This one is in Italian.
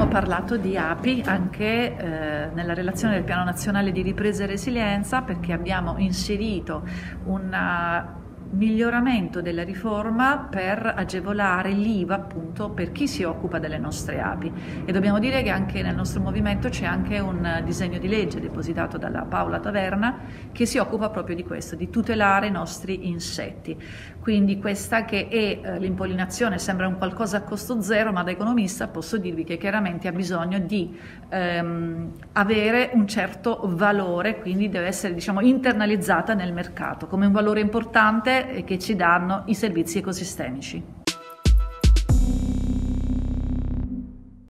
abbiamo parlato di api anche eh, nella relazione del Piano Nazionale di Ripresa e Resilienza perché abbiamo inserito una miglioramento della riforma per agevolare l'IVA appunto per chi si occupa delle nostre api e dobbiamo dire che anche nel nostro movimento c'è anche un disegno di legge depositato dalla Paola Taverna che si occupa proprio di questo, di tutelare i nostri insetti. Quindi questa che è eh, l'impollinazione sembra un qualcosa a costo zero, ma da economista posso dirvi che chiaramente ha bisogno di ehm, avere un certo valore, quindi deve essere diciamo, internalizzata nel mercato come un valore importante che ci danno i servizi ecosistemici.